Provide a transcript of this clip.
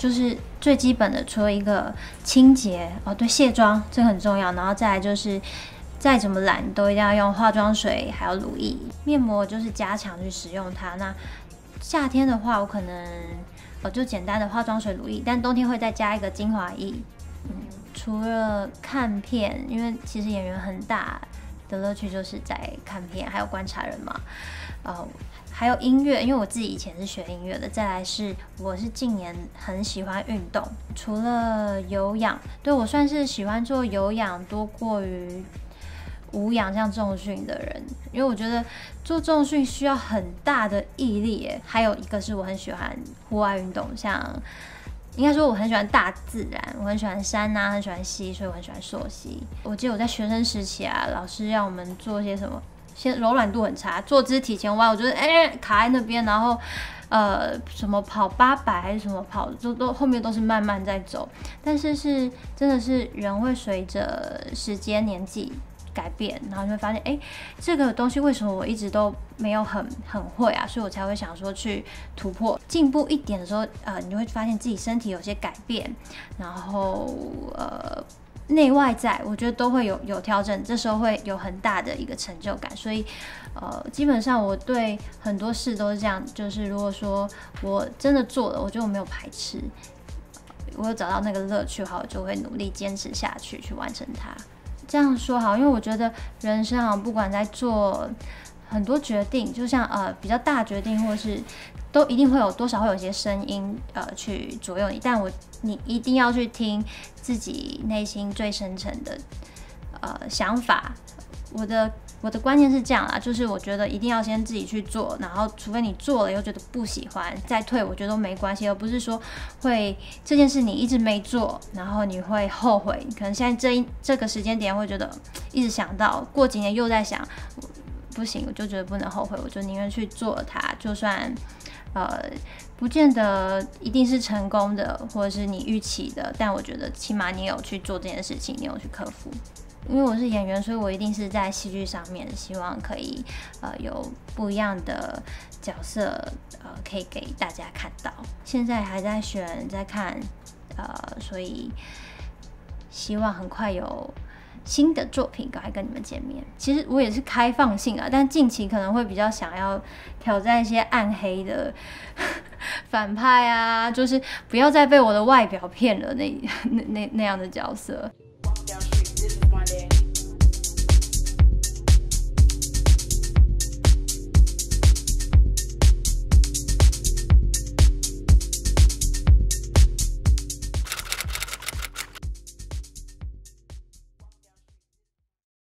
就是最基本的，除了一个清洁哦，对，卸妆这个很重要，然后再来就是再怎么懒都一定要用化妆水，还有乳液、面膜，就是加强去使用它。那夏天的话，我可能哦就简单的化妆水、乳液，但冬天会再加一个精华液。嗯，除了看片，因为其实演员很大的乐趣就是在看片，还有观察人嘛，呃。还有音乐，因为我自己以前是学音乐的。再来是，我是近年很喜欢运动，除了有氧，对我算是喜欢做有氧多过于无氧，像重训的人。因为我觉得做重训需要很大的毅力。还有一个是我很喜欢户外运动，像应该说我很喜欢大自然，我很喜欢山呐，很喜欢溪，所以我很喜欢溯溪。我记得我在学生时期啊，老师让我们做些什么。先柔软度很差，坐姿体前弯，我觉得哎卡在那边，然后呃什么跑八百还是什么跑，都都后面都是慢慢在走。但是是真的是人会随着时间年纪改变，然后就会发现哎这个东西为什么我一直都没有很很会啊？所以我才会想说去突破进步一点的时候，呃你就会发现自己身体有些改变，然后呃。内外在，我觉得都会有有调整，这时候会有很大的一个成就感。所以，呃，基本上我对很多事都是这样，就是如果说我真的做了，我觉得我没有排斥，我有找到那个乐趣，好，我就会努力坚持下去去完成它。这样说好，因为我觉得人生啊，不管在做很多决定，就像呃比较大决定，或是。都一定会有多少会有一些声音，呃，去左右你。但我你一定要去听自己内心最深层的呃想法。我的我的观念是这样啦，就是我觉得一定要先自己去做，然后除非你做了又觉得不喜欢，再退，我觉得都没关系，而不是说会这件事你一直没做，然后你会后悔。可能现在这一这个时间点会觉得一直想到，过几年又在想，不行，我就觉得不能后悔，我就宁愿去做它，就算。呃，不见得一定是成功的，或者是你预期的，但我觉得起码你有去做这件事情，你有去克服。因为我是演员，所以我一定是在戏剧上面，希望可以呃有不一样的角色，呃，可以给大家看到。现在还在选，在看，呃，所以希望很快有。新的作品赶快跟你们见面。其实我也是开放性啊，但近期可能会比较想要挑战一些暗黑的 反派啊，就是不要再被我的外表骗了那 那那那样的角色。this is my day.